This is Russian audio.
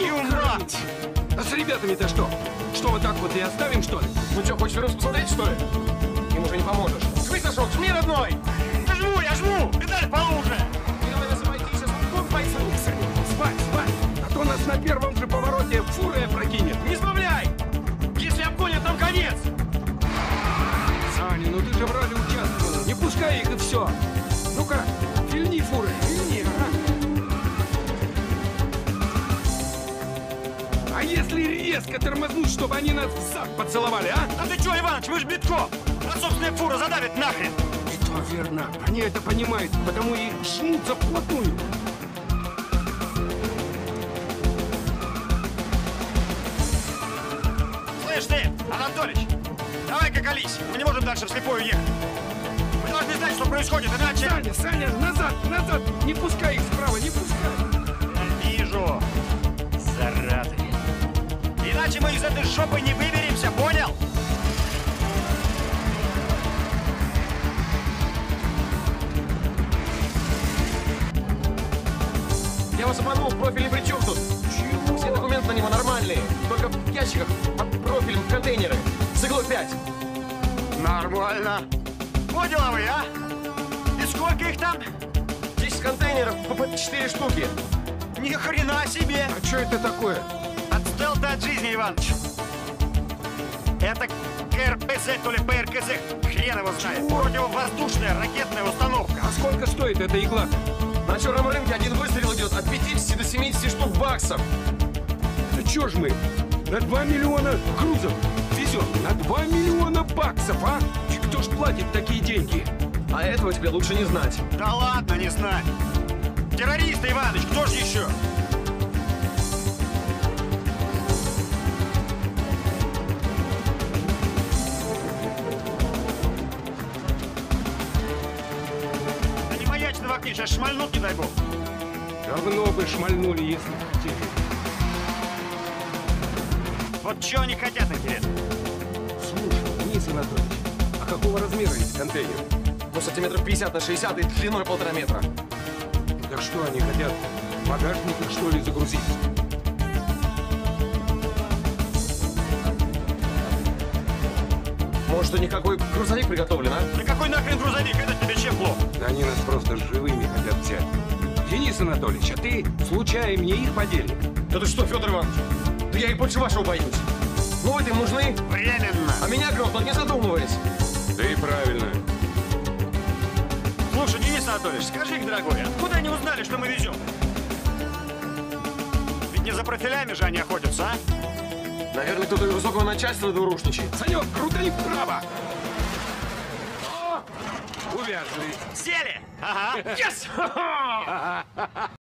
Твою мать! А с ребятами-то что? Что, вот так вот и оставим, что ли? Ну что, хочешь вернуться посмотреть, что ли? Им уже не поможешь. Жми, Сашок, жми, родной! Я жму, я жму! Педаль поуже! Спать, спать! А то нас на первом же повороте фурой опрокинет. Не сбавляй! Если обгонят, там конец! Саня, ну ты же вроде участвовал. Не пускай их и все. Ну-ка, А если резко тормознуть, чтобы они нас в зад поцеловали, а? А ты чё, Иваныч, мы ж битком! А собственная фура задавит нахрен! Что верно? Они это понимают, потому и жмутся вплотную. Слышь ты, Анатолич, давай-ка колись, мы не можем дальше вслепую ехать. Мы должны знать, что происходит, иначе... Саня, Саня, назад, назад! Не пускай их справа, не пускай! Иначе мы из этой жопы не выберемся, понял? Я вас обманул, профиль ни при чем тут. Все документы на него нормальные. Только в ящиках под профилем контейнеры. С иглой 5. Нормально. Вот деловые, а? И сколько их там? 10 контейнеров по по 4 штуки. Ни хрена себе! А что это такое? Ты от жизни, Иваныч. Это КРПЗ, то ли ПРКЗ, хрен его знает. Противовоздушная ракетная установка. А сколько стоит эта игла? На черном рынке один выстрел идет от 50 до 70 штук баксов. Да чё ж мы? На 2 миллиона грузов везем. На 2 миллиона баксов, а? И Кто ж платит такие деньги? А этого тебе лучше не знать. Да ладно, не знаю. Террористы, Иваныч, кто же еще? Окне, сейчас шмальнут, не дай бог. Давно бы шмальнули, если б хотели. Вот чего они хотят, интересно? Слушай, Денис Анатольевич, а какого размера эти контейнеры? Ну, сантиметров 50 на 60 и длиной полтора метра. Так что они хотят? В багажник их, что ли, загрузить? Может, никакой грузовик приготовлен, а? Да какой нахрен грузовик? Это тебе чем плохо? Да они нас просто живыми хотят взять. Денис Анатольевич, а ты, случайно, мне их подельник? Да ты что, Федор Иванович? Да я и больше вашего боюсь. Ну, вы-то им нужны, Временно. а меня грохнут, не задумываясь. Да и правильно. Слушай, Денис Анатольевич, скажи дорогой, откуда они узнали, что мы везем? Ведь не за профилями же они охотятся, а? Наверное, кто-то из высокого начальства двурушничает. Санек, крутани вправо! О! Увязли. Сели! Ага. Yes!